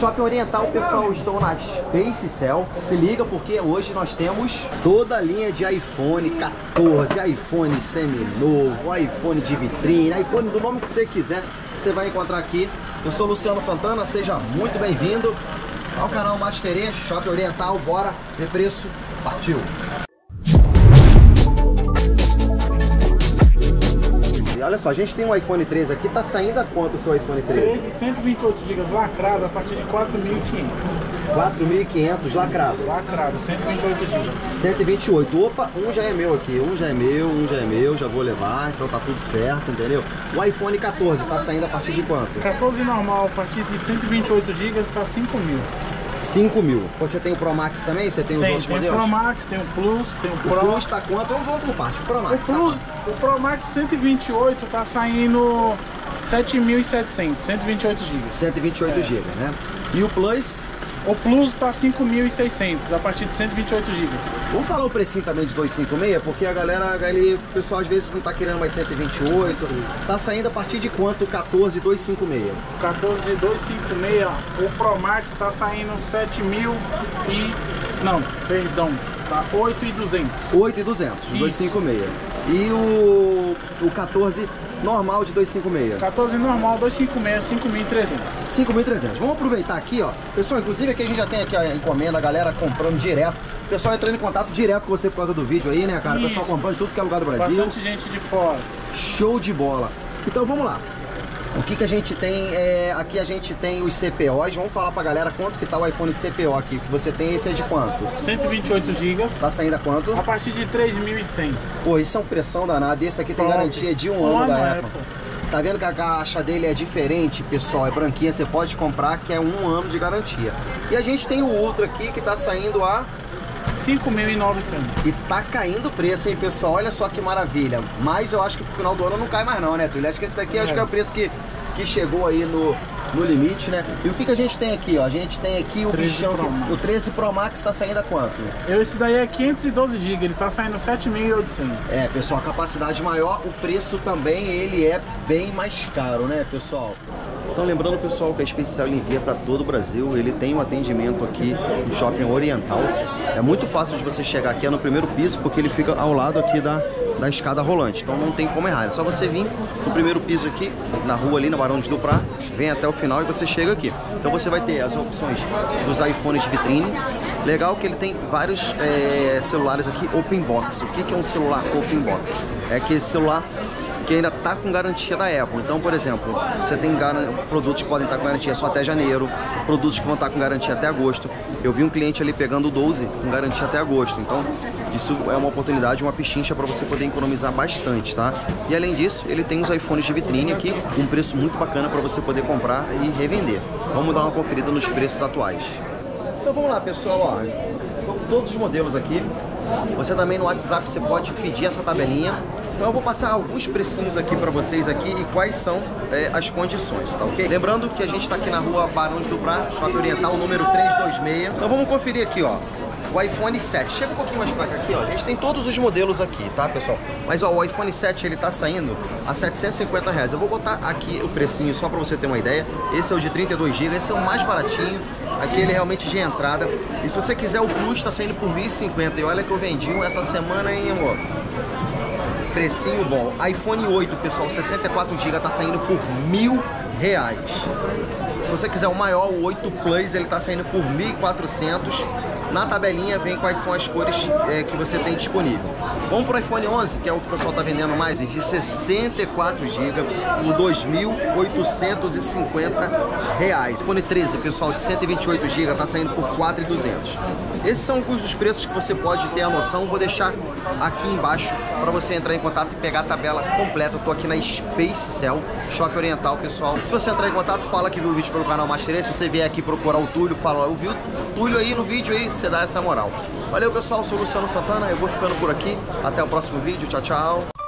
Shopping Oriental, pessoal, estou na Space Cell. Se liga porque hoje nós temos toda a linha de iPhone 14, iPhone semi-novo, iPhone de vitrine, iPhone do nome que você quiser, você vai encontrar aqui. Eu sou Luciano Santana, seja muito bem-vindo ao canal Master E, Shopping Oriental, bora ver preço, partiu! Olha só, a gente tem um iPhone 13 aqui, tá saindo a quanto o seu iPhone 13? 13, 128 GB lacrado a partir de 4.500. 4.500 lacrado. Lacrado, 128 GB. 128. Opa, um já é meu aqui. Um já é meu, um já é meu, já vou levar, então tá tudo certo, entendeu? O iPhone 14 tá saindo a partir de quanto? 14 normal, a partir de 128 GB está 5 mil. 5 mil. Você tem o Pro Max também? Você tem os Tem, outros tem o modelos? Pro Max, tem o Plus, tem o O Pro. Plus tá quanto? Vamos vamos por parte. O Pro O Max tá Plus, quanto? o Pro Max 128 tá saindo 7.700, 128 GB. 128 É. GB, né? E o Plus? O Plus tá 5.600 a partir de 128 GB. Vamos falar o precinho também de 256, porque a galera, ali, o pessoal às vezes não tá querendo mais 128. Tá saindo a partir de quanto? 14, 256. 14 de 256, o Pro Max tá saindo 7.000 e... Não, perdão, tá 8.200. 8,200, Isso. 256. E o, o 14 normal de 256. 14 normal, 256, 5.300. 5.300. Vamos aproveitar aqui, ó. Pessoal, inclusive aqui a gente já tem aqui a encomenda, a galera comprando direto. O pessoal entrando em contato direto com você por causa do vídeo aí, né, cara? O pessoal comprando de tudo que é lugar do Brasil. Bastante gente de fora. Show de bola. Então vamos lá. O que, que a gente tem? É, aqui a gente tem os CPOs. Vamos falar pra galera quanto que tá o iPhone CPO aqui. O que você tem, esse é de quanto? 128 GB, Tá saindo a quanto? a partir de 3.100. Pô, isso é um pressão danada. Esse aqui tem garantia de um, Um ano da ano, é, Apple. pô. Tá vendo que a caixa dele é diferente, pessoal? É branquinha, você pode comprar, que é um ano de garantia. E a gente tem o Ultra aqui, que tá saindo a... 5.900. E tá caindo o preço, hein, pessoal? Olha só que maravilha. Mas eu acho que pro final do ano não cai mais não, né, Túlio? Acho que esse daqui acho É. que é o preço que, que chegou aí no, no limite, né? E o que, que a gente tem aqui, ó? A gente tem aqui o 13 bichão, que- o 13 Pro Max tá saindo a quanto? Esse daí é 512 GB, ele tá saindo 7.800. É, pessoal, a capacidade maior, o preço também ele é bem mais caro, né, pessoal? Então lembrando, pessoal, que a Especial envia para todo o Brasil. Ele tem um atendimento aqui no Shopping Oriental. É muito fácil de você chegar aqui, é no primeiro piso, porque ele fica ao lado aqui da, da escada rolante. Então não tem como errar. É só você vir no primeiro piso aqui, na rua ali, na Barão de Duprá, vem até o final e você chega aqui. Então você vai ter as opções dos iPhones de vitrine. Legal que ele tem vários é, celulares aqui open box. O que, que é um celular open box? É aquele celular que ainda está com garantia da Apple. Então, por exemplo, você tem produtos que podem estar com garantia só até janeiro, produtos que vão estar com garantia até agosto. Eu vi um cliente ali pegando o 12 com garantia até agosto. Então, isso é uma oportunidade, uma pichincha para você poder economizar bastante, tá? E além disso, ele tem os iPhones de vitrine aqui, um preço muito bacana para você poder comprar e revender. Vamos dar uma conferida nos preços atuais. Então vamos lá, pessoal, ó. Todos os modelos aqui. Você também no WhatsApp você pode pedir essa tabelinha. Então eu vou passar alguns precinhos aqui para vocês aqui e quais são é, as condições, tá ok? Lembrando que a gente está aqui na rua Barão de Duprá, Shopping Oriental, número 326. Então vamos conferir aqui, ó. O iPhone 7. Chega um pouquinho mais pra cá aqui, ó. A gente tem todos os modelos aqui, tá, pessoal? Mas, ó, o iPhone 7, ele tá saindo a 750 reais. Eu vou botar aqui o precinho só pra você ter uma ideia. Esse é o de 32 GB, esse é o mais baratinho. Aqui ele realmente de entrada. E se você quiser o Plus, tá saindo por 1.050. E olha que eu vendi um essa semana, hein, amor? Precinho bom. iPhone 8, pessoal, 64 GB, tá saindo por mil reais. Se você quiser o maior, o 8 Plus, ele tá saindo por 1.400. Na tabelinha vem quais são as cores é, que você tem disponível. Vamos pro iPhone 11, que é o que o pessoal tá vendendo mais, de 64 GB, por 2.850 reais. iPhone 13, pessoal, de 128 GB, tá saindo por 4.200. Esses são alguns dos preços que você pode ter a noção. Vou deixar aqui embaixo para você entrar em contato e pegar a tabela completa. Eu aqui na Space Cell, Choque Oriental, pessoal. Se você entrar em contato, fala que viu o vídeo pelo canal Master. Se você vier aqui procurar o Túlio, fala, eu vi o Túlio aí no vídeo aí, você dá essa moral. Valeu, pessoal. Eu sou o Luciano Santana. Eu vou ficando por aqui. Até o próximo vídeo. Tchau, tchau.